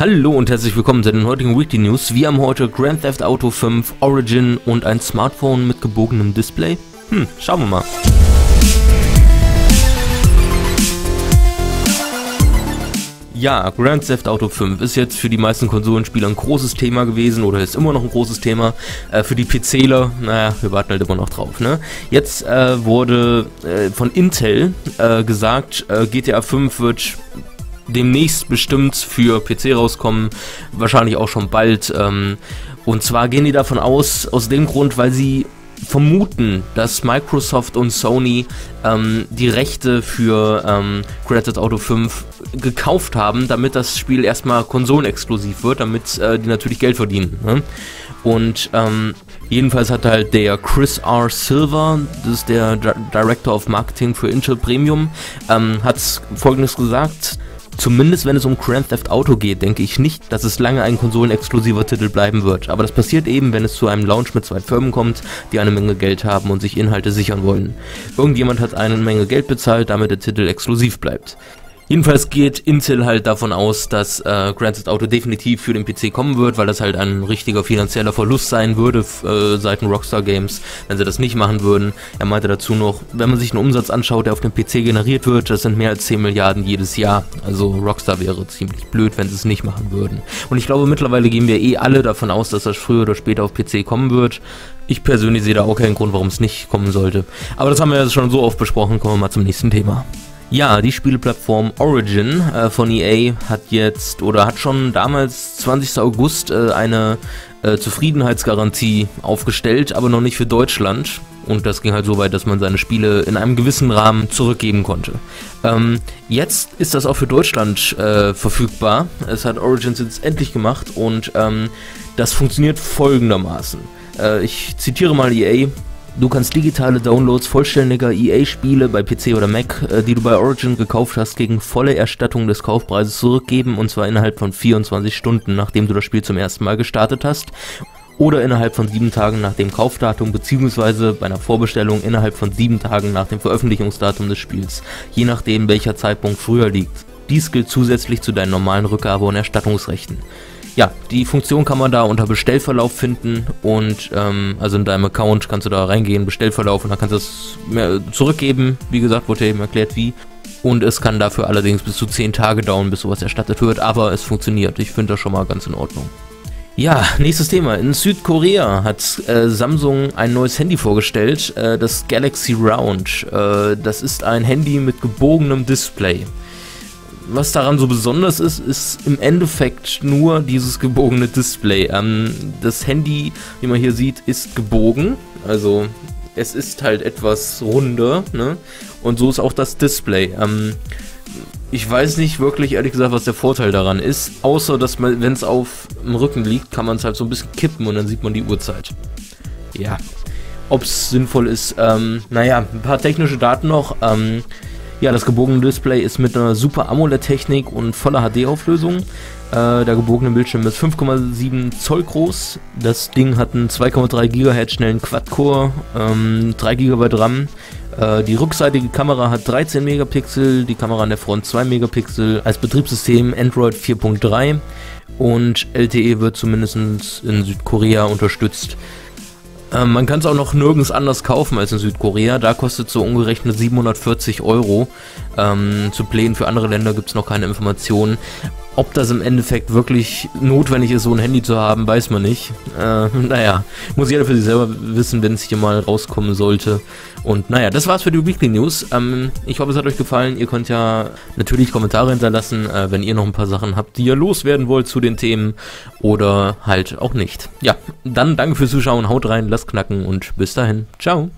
Hallo und herzlich willkommen zu den heutigen Weekly News. Wir haben heute Grand Theft Auto 5 Origin und ein Smartphone mit gebogenem Display. Hm, schauen wir mal. Ja, Grand Theft Auto 5 ist jetzt für die meisten Konsolenspieler ein großes Thema gewesen oder ist immer noch ein großes Thema. Äh, für die PCler, naja, wir warten halt immer noch drauf. Ne? Jetzt äh, wurde äh, von Intel äh, gesagt, äh, GTA 5 wird demnächst bestimmt für PC rauskommen, wahrscheinlich auch schon bald. Ähm, und zwar gehen die davon aus, aus dem Grund, weil sie vermuten, dass Microsoft und Sony ähm, die Rechte für ähm, Grand Theft Auto 5 gekauft haben, damit das Spiel erstmal konsolenexklusiv wird, damit äh, die natürlich Geld verdienen. Ne? Und ähm, jedenfalls hat halt der Chris R. Silver, das ist der Di Director of Marketing für Intel Premium, ähm, hat folgendes gesagt. Zumindest wenn es um Grand Theft Auto geht, denke ich nicht, dass es lange ein konsolenexklusiver Titel bleiben wird. Aber das passiert eben, wenn es zu einem Launch mit zwei Firmen kommt, die eine Menge Geld haben und sich Inhalte sichern wollen. Irgendjemand hat eine Menge Geld bezahlt, damit der Titel exklusiv bleibt. Jedenfalls geht Intel halt davon aus, dass äh, Grand Theft Auto definitiv für den PC kommen wird, weil das halt ein richtiger finanzieller Verlust sein würde äh, seiten Rockstar Games, wenn sie das nicht machen würden. Er meinte dazu noch, wenn man sich einen Umsatz anschaut, der auf dem PC generiert wird, das sind mehr als 10 Milliarden jedes Jahr. Also Rockstar wäre ziemlich blöd, wenn sie es nicht machen würden. Und ich glaube, mittlerweile gehen wir eh alle davon aus, dass das früher oder später auf PC kommen wird. Ich persönlich sehe da auch keinen Grund, warum es nicht kommen sollte. Aber das haben wir ja schon so oft besprochen, kommen wir mal zum nächsten Thema. Ja, die Spieleplattform Origin äh, von EA hat jetzt oder hat schon damals 20. August äh, eine äh, Zufriedenheitsgarantie aufgestellt, aber noch nicht für Deutschland. Und das ging halt so weit, dass man seine Spiele in einem gewissen Rahmen zurückgeben konnte. Ähm, jetzt ist das auch für Deutschland äh, verfügbar. Es hat Origins jetzt endlich gemacht und ähm, das funktioniert folgendermaßen. Äh, ich zitiere mal EA. Du kannst digitale Downloads vollständiger EA-Spiele bei PC oder Mac, äh, die du bei Origin gekauft hast, gegen volle Erstattung des Kaufpreises zurückgeben und zwar innerhalb von 24 Stunden, nachdem du das Spiel zum ersten Mal gestartet hast oder innerhalb von sieben Tagen nach dem Kaufdatum beziehungsweise bei einer Vorbestellung innerhalb von sieben Tagen nach dem Veröffentlichungsdatum des Spiels, je nachdem welcher Zeitpunkt früher liegt. Dies gilt zusätzlich zu deinen normalen Rückgabe- und Erstattungsrechten ja, die Funktion kann man da unter Bestellverlauf finden und ähm, also in deinem Account kannst du da reingehen, Bestellverlauf und dann kannst du es zurückgeben. Wie gesagt, wurde eben erklärt wie. Und es kann dafür allerdings bis zu 10 Tage dauern, bis sowas erstattet wird, aber es funktioniert. Ich finde das schon mal ganz in Ordnung. Ja, nächstes Thema. In Südkorea hat äh, Samsung ein neues Handy vorgestellt, äh, das Galaxy Round. Äh, das ist ein Handy mit gebogenem Display was daran so besonders ist, ist im Endeffekt nur dieses gebogene Display. Ähm, das Handy, wie man hier sieht, ist gebogen. Also es ist halt etwas runder. Ne? Und so ist auch das Display. Ähm, ich weiß nicht wirklich, ehrlich gesagt, was der Vorteil daran ist. Außer, dass man, wenn es auf dem Rücken liegt, kann man es halt so ein bisschen kippen und dann sieht man die Uhrzeit. Ja. Ob es sinnvoll ist, ähm, naja, ein paar technische Daten noch. Ähm, ja, das gebogene Display ist mit einer super AMOLED-Technik und voller HD-Auflösung. Äh, der gebogene Bildschirm ist 5,7 Zoll groß. Das Ding hat einen 2,3 GHz schnellen Quad-Core, ähm, 3 GB RAM. Äh, die rückseitige Kamera hat 13 Megapixel, die Kamera an der Front 2 Megapixel. Als Betriebssystem Android 4.3 und LTE wird zumindest in Südkorea unterstützt. Ähm, man kann es auch noch nirgends anders kaufen als in Südkorea. Da kostet so umgerechnet 740 Euro. Ähm, zu Plänen für andere Länder gibt es noch keine Informationen. Ob das im Endeffekt wirklich notwendig ist, so ein Handy zu haben, weiß man nicht. Äh, naja, muss jeder für sich selber wissen, wenn es hier mal rauskommen sollte. Und naja, das war's für die Weekly News. Ähm, ich hoffe, es hat euch gefallen. Ihr könnt ja natürlich Kommentare hinterlassen, äh, wenn ihr noch ein paar Sachen habt, die ihr loswerden wollt zu den Themen oder halt auch nicht. Ja, dann danke fürs Zuschauen, haut rein, lasst knacken und bis dahin. Ciao.